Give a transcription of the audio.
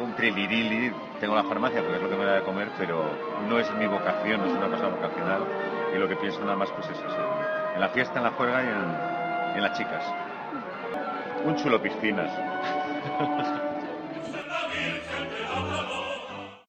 un trilirili, tengo la farmacia porque es lo que me da de comer, pero no es mi vocación, no es una cosa vocacional y lo que pienso nada más pues es eso, en la fiesta, en la juega y en, en las chicas. Un chulo piscinas.